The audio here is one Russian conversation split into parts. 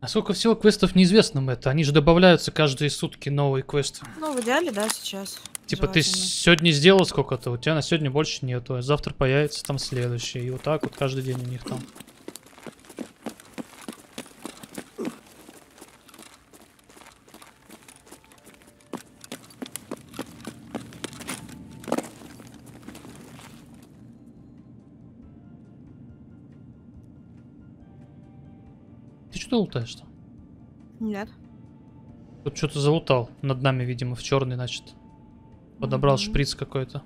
А сколько всего квестов неизвестным это? Они же добавляются каждые сутки новые квесты. Ну, в идеале, да, сейчас. Типа ты сегодня сделал сколько-то, у тебя на сегодня больше нету, а завтра появится там следующий. И вот так вот каждый день у них там. Ты что лутаешь-то? Нет. Тут что-то залутал. Над нами, видимо, в черный, значит. Подобрал Мгм. шприц какой-то.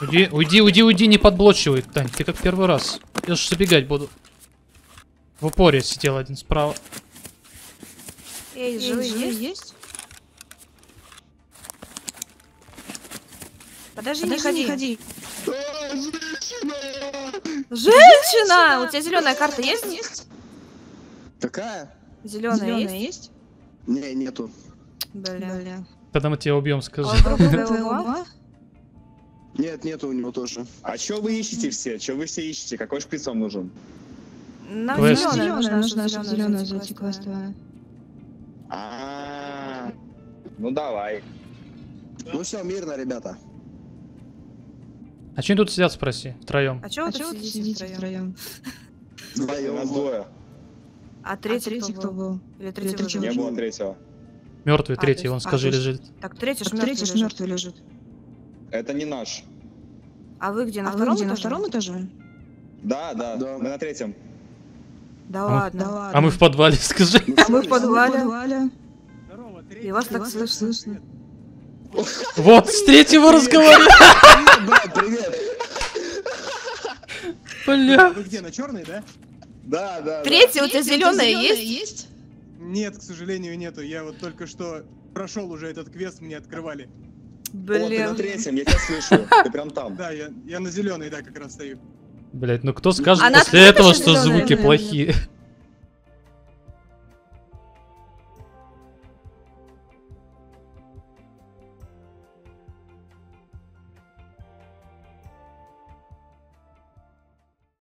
Уйди, уйди, уйди, уйди, не подблочивай, Тань, ты как первый раз. Я же забегать буду. В упоре сидел один справа. Эй, живые есть? Подожди, не ходи. ходи. Женщина! У тебя зеленая карта есть? Какая? Зеленая Зеленая есть? есть? Не, нету. Бля. Бля. Тогда мы тебя убьем, скажи. А? Нет, нету у него тоже. А чё вы ищете все? Чё вы все ищете? Какой шприц вам нужен? Нам зеленая нужна, чтобы зеленую зеленая зайти квестовая. А, ну давай. Ну все, мирно, ребята. А что они тут сидят, спроси, втроем? А чего А вы тут сидите втроем? втроем? У нас Вдвоем. двое. А А третий, кто кто был? был? Или третий? Не было третьего. Мертвый А, третий, он а, скажи, есть- лежит. Так, третий ж мертвый лежит. мертвый лежит. Это не наш. А вы где, на А вы втором где, на этаже? втором этаже? Да, да, Да. мы на третьем. Да А ладно. Да ладно. А мы в подвале, скажи. А мы в подвале. И вас так слышно. слышно. Вот, с третьего разговариваю. Бля. Вы где, на черный, да? Да, да. да. Третий у тебя зеленая есть? есть? Нет, к сожалению, нету. Я вот только что прошел уже этот квест, мне открывали. О, ты на Блин. третьем, я тебя слышу. Ты прям там. Да, я, я на зеленый, да, как раз стою. Блять, ну кто скажет А на после этого, что звуки плохие?